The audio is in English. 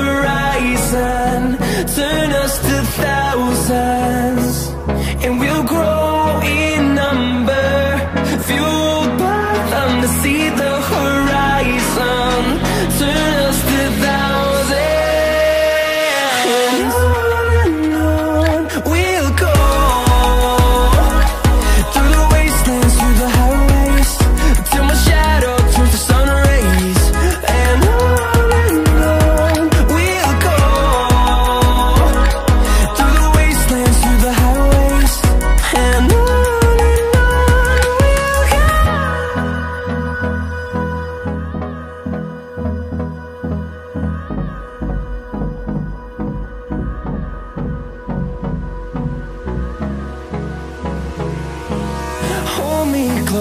horizon. Turn us to thousand